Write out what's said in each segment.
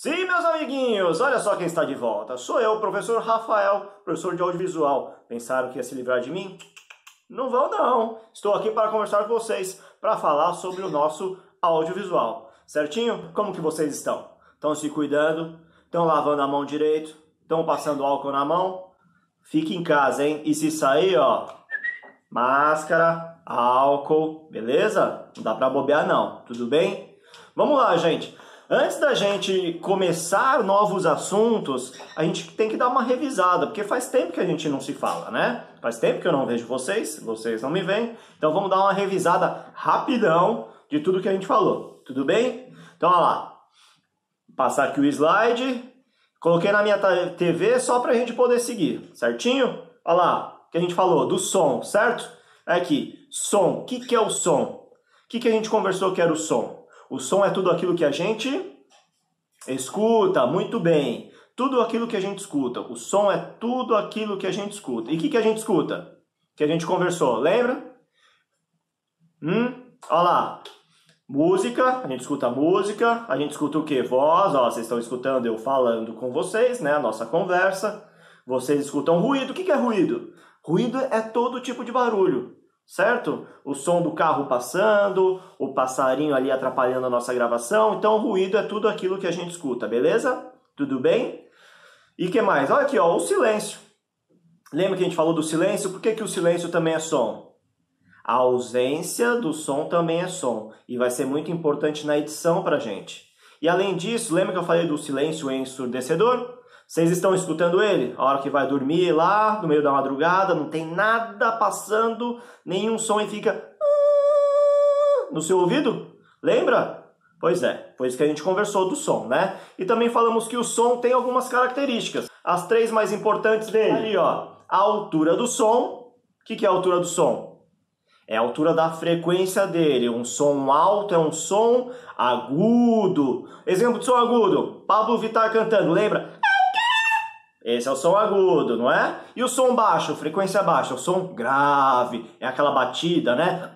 Sim, meus amiguinhos, olha só quem está de volta. Sou eu, professor Rafael, professor de audiovisual. Pensaram que ia se livrar de mim? Não vão não. Estou aqui para conversar com vocês, para falar sobre o nosso audiovisual. Certinho? Como que vocês estão? Estão se cuidando? Estão lavando a mão direito? Estão passando álcool na mão? Fique em casa, hein? E se sair, ó, máscara, álcool, beleza? Não dá para bobear não, tudo bem? Vamos lá, gente. Antes da gente começar novos assuntos, a gente tem que dar uma revisada, porque faz tempo que a gente não se fala, né? Faz tempo que eu não vejo vocês, vocês não me veem. Então vamos dar uma revisada rapidão de tudo que a gente falou. Tudo bem? Então olha lá. Passar aqui o slide. Coloquei na minha TV só para a gente poder seguir, certinho? Olha lá, que a gente falou do som, certo? Aqui, som. O que, que é o som? O que, que a gente conversou que era o som? O som é tudo aquilo que a gente escuta, muito bem. Tudo aquilo que a gente escuta. O som é tudo aquilo que a gente escuta. E o que, que a gente escuta? Que a gente conversou, lembra? Hum? Olha lá. Música, a gente escuta música, a gente escuta o que? Voz, ó, vocês estão escutando eu falando com vocês, né? A nossa conversa. Vocês escutam ruído. O que, que é ruído? Ruído é todo tipo de barulho certo? O som do carro passando, o passarinho ali atrapalhando a nossa gravação. Então, o ruído é tudo aquilo que a gente escuta, beleza? Tudo bem? E que mais? Olha aqui, ó, o silêncio. Lembra que a gente falou do silêncio? Por que, que o silêncio também é som? A ausência do som também é som e vai ser muito importante na edição para gente. E além disso, lembra que eu falei do silêncio ensurdecedor? Vocês estão escutando ele? A hora que vai dormir lá, no meio da madrugada, não tem nada passando, nenhum som e fica ah", no seu ouvido? Lembra? Pois é, foi isso que a gente conversou do som, né? E também falamos que o som tem algumas características. As três mais importantes dele. Ali, ó, a altura do som. O que, que é a altura do som? É a altura da frequência dele. Um som alto é um som agudo. Exemplo de som agudo: Pablo Vittar cantando, lembra? Esse é o som agudo, não é? E o som baixo, frequência baixa, o som grave, é aquela batida, né?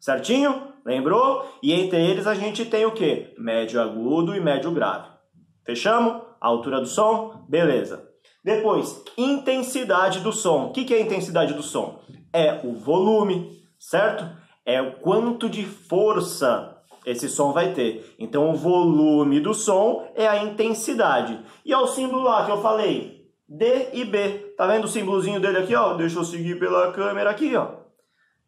Certinho? Lembrou? E entre eles a gente tem o que? Médio agudo e médio grave. Fechamos? A altura do som? Beleza. Depois, intensidade do som. O que é a intensidade do som? É o volume, certo? É o quanto de força esse som vai ter. Então o volume do som é a intensidade. E é o símbolo lá que eu falei, D e B. Tá vendo o símbolozinho dele aqui, ó? Deixa eu seguir pela câmera aqui, ó.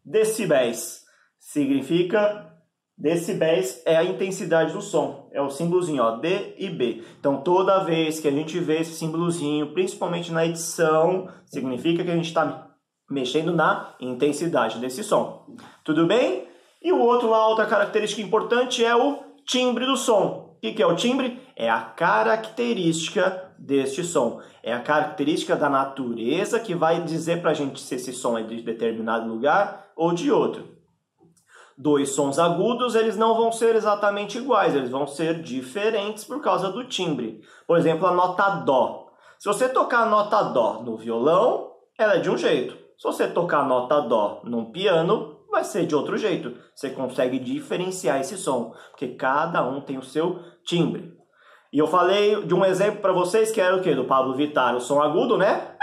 Decibéis significa decibéis é a intensidade do som. É o símbolozinho, ó, D e B. Então toda vez que a gente vê esse símbolozinho, principalmente na edição, significa que a gente está mexendo na intensidade desse som. Tudo bem? E o outro lá, outra característica importante é o timbre do som. O que é o timbre? É a característica deste som. É a característica da natureza que vai dizer para a gente se esse som é de determinado lugar ou de outro. Dois sons agudos, eles não vão ser exatamente iguais, eles vão ser diferentes por causa do timbre. Por exemplo, a nota Dó. Se você tocar a nota Dó no violão, ela é de um jeito. Se você tocar a nota Dó num piano, vai ser de outro jeito. Você consegue diferenciar esse som, porque cada um tem o seu timbre. E eu falei de um exemplo para vocês que era o que? Do Pablo Vittar, o som agudo, né?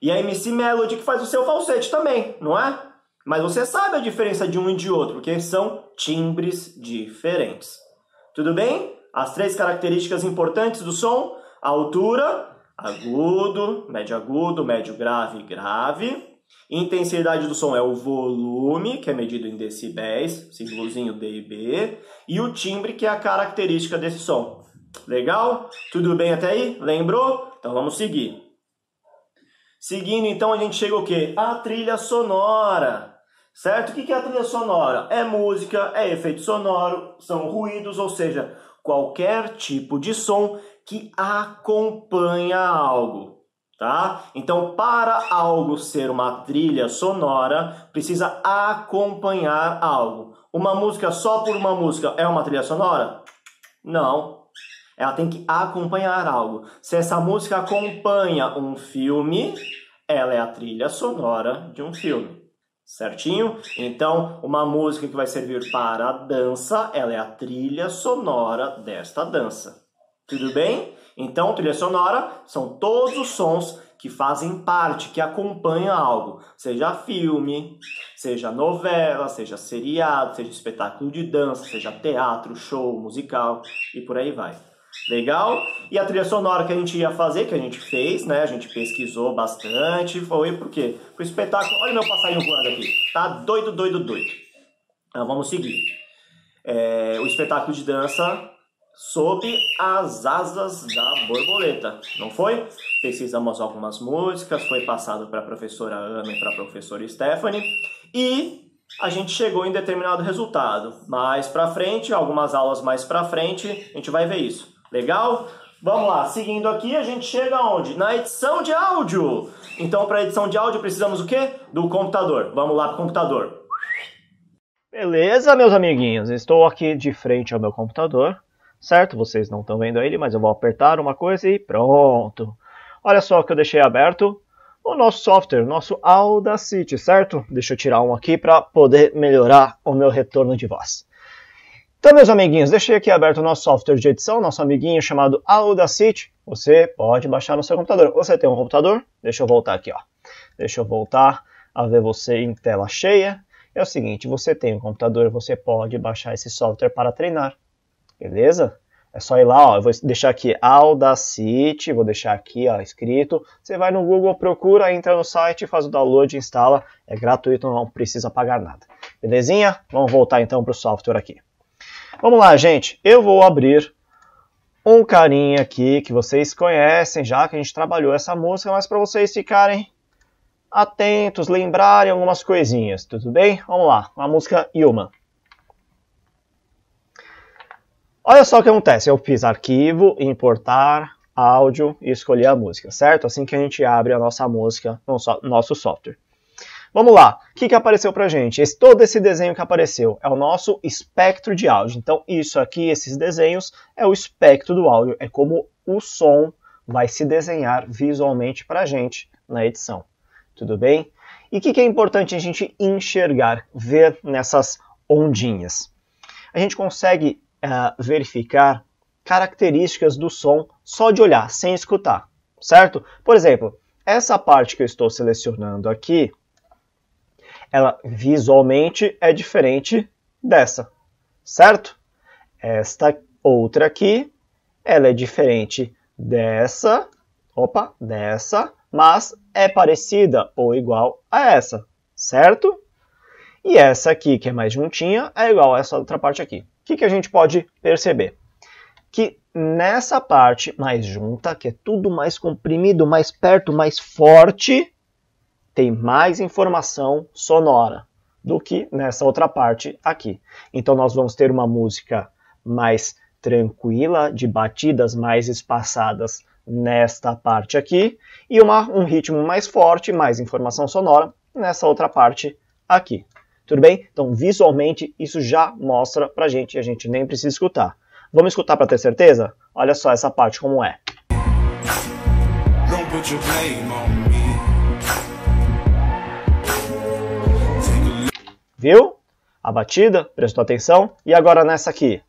E a MC Melody que faz o seu falsete também, não é? Mas você sabe a diferença de um e de outro, porque são timbres diferentes. Tudo bem? As três características importantes do som: altura, agudo, médio agudo, médio grave grave. Intensidade do som é o volume, que é medido em decibéis, símbolozinho D e B, e o timbre, que é a característica desse som. Legal? Tudo bem até aí? Lembrou? Então vamos seguir. Seguindo, então, a gente chega o quê? A trilha sonora. Certo? O que é a trilha sonora? É música, é efeito sonoro, são ruídos, ou seja, qualquer tipo de som que acompanha algo tá? Então, para algo ser uma trilha sonora, precisa acompanhar algo. Uma música só por uma música é uma trilha sonora? Não. Ela tem que acompanhar algo. Se essa música acompanha um filme, ela é a trilha sonora de um filme. Certinho? Então, uma música que vai servir para a dança, ela é a trilha sonora desta dança. Tudo bem? Então, trilha sonora são todos os sons que fazem parte, que acompanham algo, seja filme, seja novela, seja seriado, seja espetáculo de dança, seja teatro, show, musical e por aí vai. Legal? E a trilha sonora que a gente ia fazer, que a gente fez, né? A gente pesquisou bastante, foi por quê? O espetáculo. Olha meu passarinho voando aqui. Tá doido, doido, doido. Então vamos seguir. É, o espetáculo de dança sob as asas da borboleta, não foi? Pesquisamos algumas músicas, foi passado para a professora Ana e para a professora Stephanie e a gente chegou em determinado resultado. Mais para frente, algumas aulas mais para frente, a gente vai ver isso. Legal? Vamos lá, seguindo aqui, a gente chega aonde? Na edição de áudio. Então, para edição de áudio, precisamos o quê? Do computador. Vamos lá para o computador. Beleza, meus amiguinhos? Estou aqui de frente ao meu computador, certo? Vocês não estão vendo ele, mas eu vou apertar uma coisa e pronto. Olha só que eu deixei aberto o nosso software, nosso Audacity, certo? Deixa eu tirar um aqui para poder melhorar o meu retorno de voz. Então, meus amiguinhos, deixei aqui aberto o nosso software de edição, nosso amiguinho chamado Audacity. Você pode baixar no seu computador. Você tem um computador? Deixa eu voltar aqui, ó. Deixa eu voltar a ver você em tela cheia. É o seguinte, você tem um computador, você pode baixar esse software para treinar. Beleza? É só ir lá, ó, eu vou deixar aqui Audacity, vou deixar aqui ó, escrito. Você vai no Google, procura, entra no site, faz o download, instala. É gratuito, não precisa pagar nada. Belezinha? Vamos voltar então para o software aqui. Vamos lá, gente. Eu vou abrir um carinha aqui que vocês conhecem já, que a gente trabalhou essa música, mas para vocês ficarem atentos, lembrarem algumas coisinhas, tudo bem? Vamos lá, a música Human. Olha só o que acontece, eu fiz arquivo, importar, áudio e escolhi a música, certo? Assim que a gente abre a nossa música no nosso software. Vamos lá, o que, que apareceu para gente? Esse, todo esse desenho que apareceu é o nosso espectro de áudio. Então, isso aqui, esses desenhos, é o espectro do áudio, é como o som vai se desenhar visualmente para a gente na edição. Tudo bem? E o que, que é importante a gente enxergar, ver nessas ondinhas? A gente consegue uh, verificar características do som só de olhar, sem escutar, certo? Por exemplo, essa parte que eu estou selecionando aqui, ela visualmente é diferente dessa, certo? Esta outra aqui, ela é diferente dessa, opa, dessa, mas é parecida ou igual a essa, certo? E essa aqui, que é mais juntinha, é igual a essa outra parte aqui. O que, que a gente pode perceber? Que nessa parte mais junta, que é tudo mais comprimido, mais perto, mais forte, tem mais informação sonora do que nessa outra parte aqui. Então nós vamos ter uma música mais tranquila, de batidas mais espaçadas nesta parte aqui, e uma, um ritmo mais forte, mais informação sonora nessa outra parte aqui. Tudo bem? Então, visualmente, isso já mostra pra gente, e a gente nem precisa escutar. Vamos escutar para ter certeza? Olha só essa parte como é. Don't put your blame on Viu? A batida, prestou atenção. E agora nessa aqui.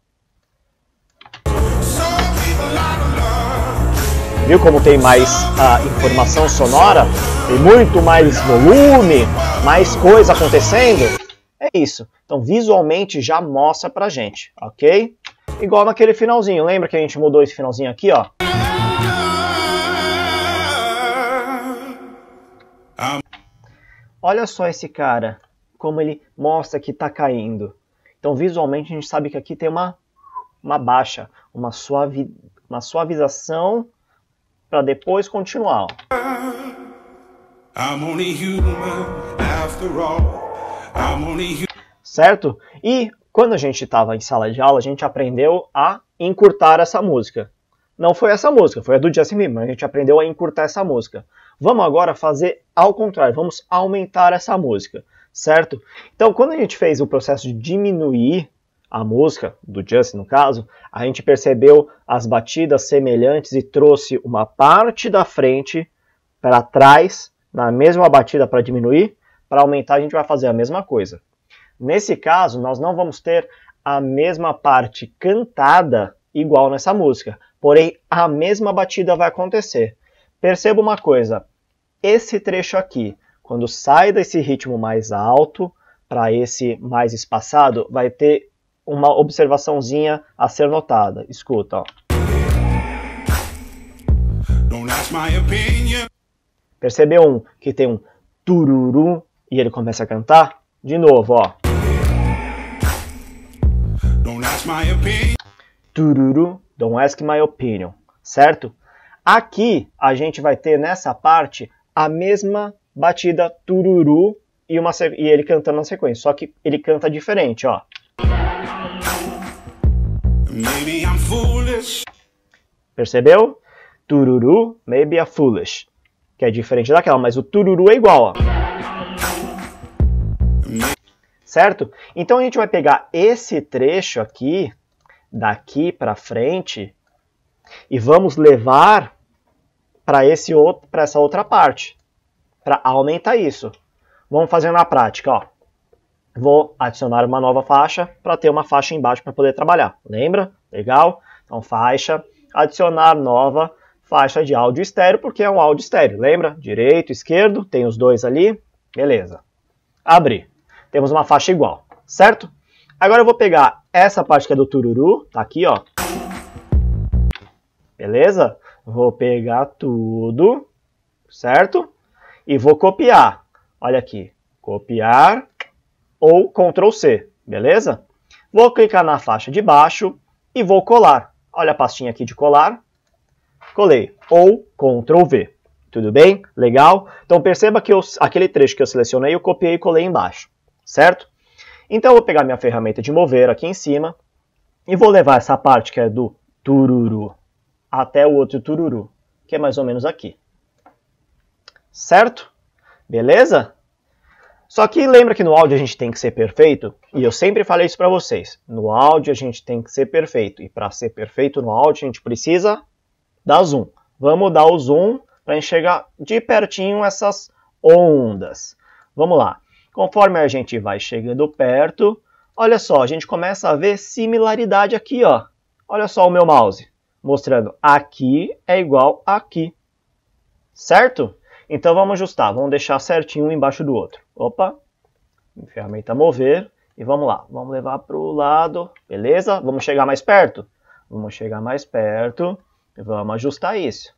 Viu como tem mais a informação sonora? Tem muito mais volume, mais coisa acontecendo? É isso. Então visualmente já mostra pra gente, ok? Igual naquele finalzinho. Lembra que a gente mudou esse finalzinho aqui, ó? Olha só esse cara como ele mostra que está caindo. Então, visualmente, a gente sabe que aqui tem uma, uma baixa, uma, suavi, uma suavização para depois continuar. Certo? E quando a gente estava em sala de aula, a gente aprendeu a encurtar essa música. Não foi essa música, foi a do Justin Bieber, mas a gente aprendeu a encurtar essa música. Vamos agora fazer ao contrário, vamos aumentar essa música certo? Então, quando a gente fez o processo de diminuir a música, do Justin no caso, a gente percebeu as batidas semelhantes e trouxe uma parte da frente para trás, na mesma batida para diminuir, para aumentar a gente vai fazer a mesma coisa. Nesse caso, nós não vamos ter a mesma parte cantada igual nessa música, porém a mesma batida vai acontecer. Perceba uma coisa, esse trecho aqui, quando sai desse ritmo mais alto para esse mais espaçado, vai ter uma observaçãozinha a ser notada. Escuta, ó. Percebeu um que tem um tururu e ele começa a cantar? De novo, ó. Tururu, don't ask my opinion, certo? Aqui a gente vai ter nessa parte a mesma batida tururu e, uma, e ele cantando na sequência, só que ele canta diferente, ó. Percebeu? Tururu, maybe I'm foolish. Que é diferente daquela, mas o tururu é igual, ó. Certo? Então a gente vai pegar esse trecho aqui, daqui para frente, e vamos levar para essa outra parte, para aumentar isso. Vamos fazer na prática, ó. Vou adicionar uma nova faixa para ter uma faixa embaixo para poder trabalhar. Lembra? Legal? Então faixa, adicionar nova faixa de áudio estéreo, porque é um áudio estéreo. Lembra? Direito, esquerdo, tem os dois ali. Beleza. Abrir. Temos uma faixa igual, certo? Agora eu vou pegar essa parte que é do tururu, tá aqui, ó. Beleza? Vou pegar tudo, certo? E vou copiar. Olha aqui, copiar ou Ctrl C, beleza? Vou clicar na faixa de baixo e vou colar. Olha a pastinha aqui de colar. Colei. Ou Ctrl V. Tudo bem? Legal? Então perceba que eu, aquele trecho que eu selecionei, eu copiei e colei embaixo. Certo? Então eu vou pegar minha ferramenta de mover aqui em cima e vou levar essa parte que é do tururu até o outro tururu, que é mais ou menos aqui. Certo? Beleza? Só que lembra que no áudio a gente tem que ser perfeito? E eu sempre falei isso para vocês. No áudio a gente tem que ser perfeito. E para ser perfeito no áudio a gente precisa dar zoom. Vamos dar o zoom para enxergar de pertinho essas ondas. Vamos lá. Conforme a gente vai chegando perto, olha só, a gente começa a ver similaridade aqui, ó. Olha só o meu mouse, mostrando aqui é igual a aqui. Certo? Então vamos ajustar, vamos deixar certinho um embaixo do outro. Opa, ferramenta mover e vamos lá. Vamos levar para o lado, beleza? Vamos chegar mais perto? Vamos chegar mais perto e vamos ajustar isso.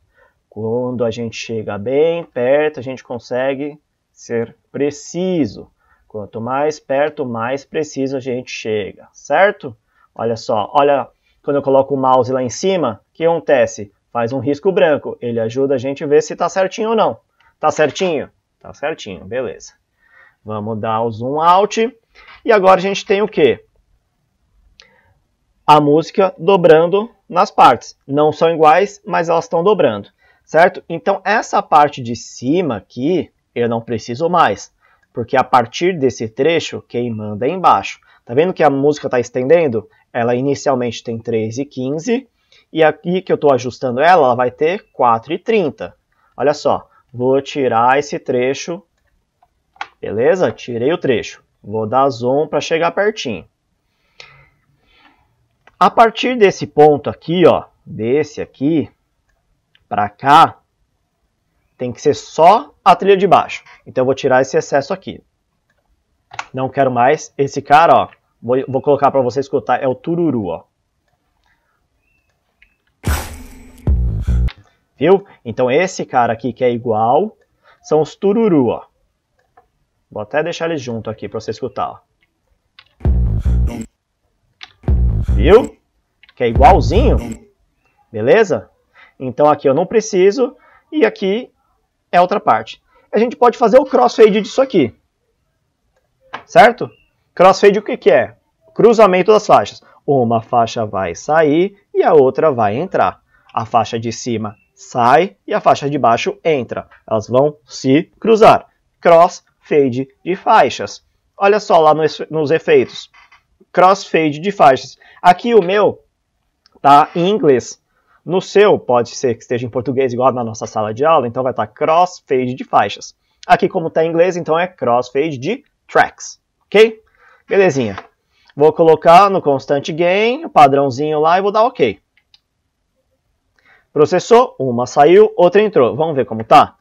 Quando a gente chega bem perto, a gente consegue ser preciso. Quanto mais perto, mais preciso a gente chega, certo? Olha só, olha quando eu coloco o mouse lá em cima, o que acontece? Faz um risco branco, ele ajuda a gente a ver se está certinho ou não. Tá certinho? Tá certinho, beleza. Vamos dar o zoom out. E agora a gente tem o quê? A música dobrando nas partes. Não são iguais, mas elas estão dobrando, certo? Então essa parte de cima aqui, eu não preciso mais. Porque a partir desse trecho, quem manda é embaixo. Tá vendo que a música está estendendo? Ela inicialmente tem 3 e 15. E aqui que eu estou ajustando ela, ela vai ter 4 e 30. Olha só, Vou tirar esse trecho. Beleza? Tirei o trecho. Vou dar zoom para chegar pertinho. A partir desse ponto aqui, ó, desse aqui para cá, tem que ser só a trilha de baixo. Então eu vou tirar esse excesso aqui. Não quero mais esse cara, ó. Vou, vou colocar para você escutar, é o tururu, ó. Viu? Então esse cara aqui que é igual são os tururu, ó. Vou até deixar eles junto aqui para você escutar, ó. Viu? Que é igualzinho. Beleza? Então aqui eu não preciso e aqui é outra parte. A gente pode fazer o crossfade disso aqui. Certo? Crossfade o que, que é? Cruzamento das faixas. Uma faixa vai sair e a outra vai entrar. A faixa de cima sai e a faixa de baixo entra. Elas vão se cruzar. Crossfade de faixas. Olha só lá nos, nos efeitos. Crossfade de faixas. Aqui o meu tá em inglês. No seu, pode ser que esteja em português igual na nossa sala de aula, então vai estar crossfade de faixas. Aqui, como está em inglês, então é crossfade de tracks, ok? Belezinha. Vou colocar no constante gain, padrãozinho lá e vou dar OK. Processou, uma saiu, outra entrou. Vamos ver como tá?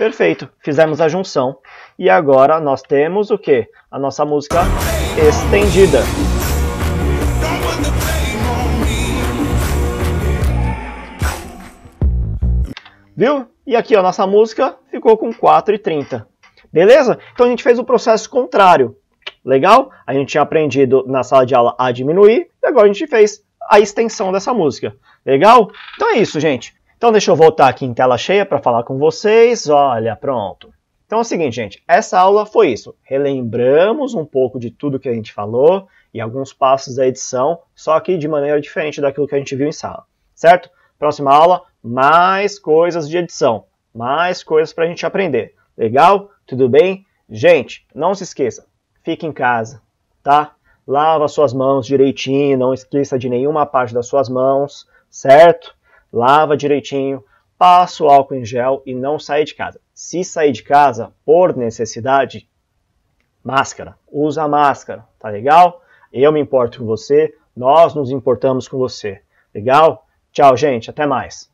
Perfeito, fizemos a junção. E agora nós temos o que? A nossa música estendida. Viu? E aqui a nossa música ficou com 4,30. Beleza? Então a gente fez o processo contrário. Legal? A gente tinha aprendido na sala de aula a diminuir e agora a gente fez a extensão dessa música. Legal? Então é isso, gente. Então deixa eu voltar aqui em tela cheia para falar com vocês. Olha, pronto. Então é o seguinte, gente. Essa aula foi isso. Relembramos um pouco de tudo que a gente falou e alguns passos da edição, só que de maneira diferente daquilo que a gente viu em sala. Certo? Próxima aula, mais coisas de edição. Mais coisas para a gente aprender. Legal? Tudo bem? Gente, não se esqueça fique em casa, tá? Lava suas mãos direitinho, não esqueça de nenhuma parte das suas mãos, certo? Lava direitinho, passa o álcool em gel e não sai de casa. Se sair de casa por necessidade, máscara, usa máscara, tá legal? Eu me importo com você, nós nos importamos com você, legal? Tchau, gente, até mais.